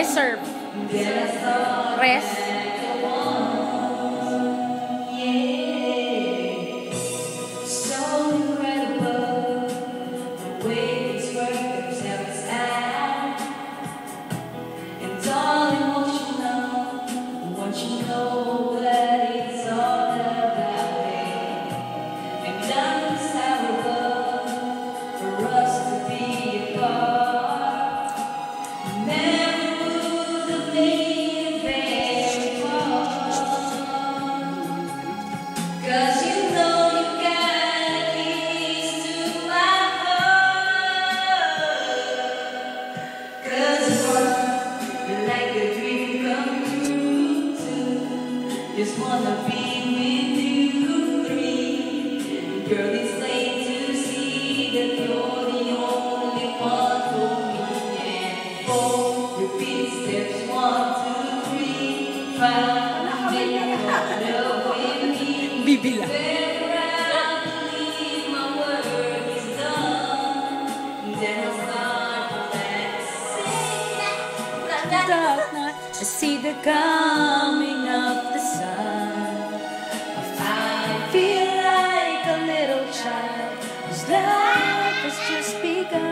reserve, rest, Just wanna be with you three. Girl, it's late to see that you're the only one for me. And four, one, two, three, five. Make love with me. I see the coming of the child, whose life has just begun.